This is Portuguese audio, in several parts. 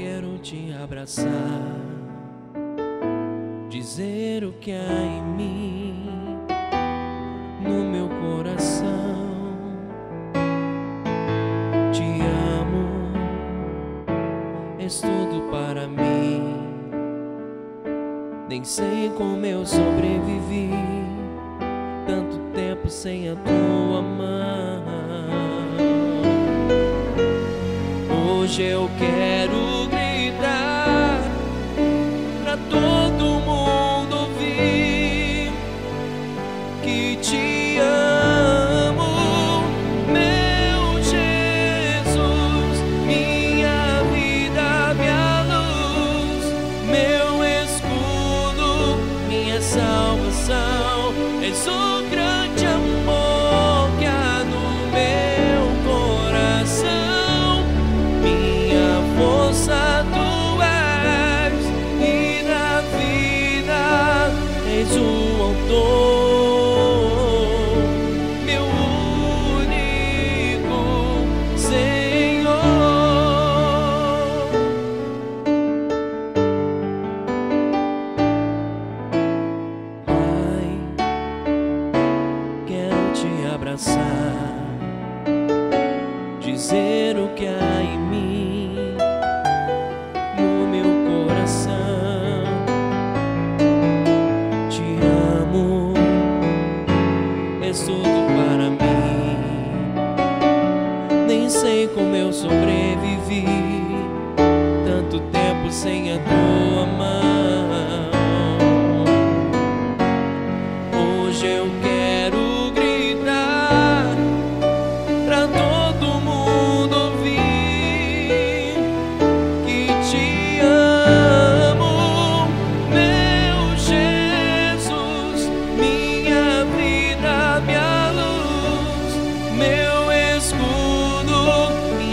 quero te abraçar, dizer o que há em mim, no meu coração. Te amo, és tudo para mim. Nem sei como eu sobrevivi tanto tempo sem a tua mão. Hoje eu quero pra todo mundo ouvir que te amo, meu Jesus, minha vida, minha luz, meu escudo, minha salvação. És dizer o que há em mim, no meu coração. Te amo, és tudo para mim. Nem sei como eu sobrevivi tanto tempo sem a tua mão.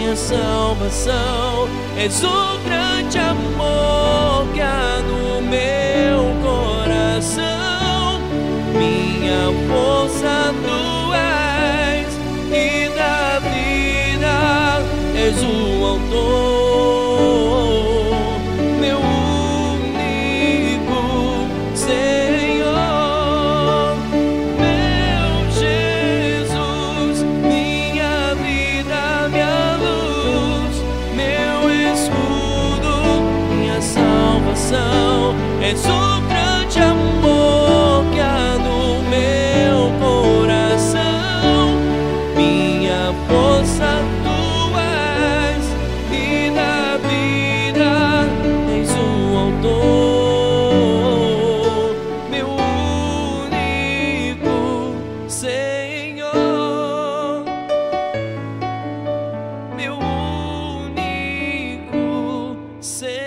Minha salvação. És o grande amor que há no meu coração, minha força tu és e da vida és o autor, És o grande amor que há no meu coração, minha força tu és, e na vida és o autor, meu único Senhor, meu único Senhor.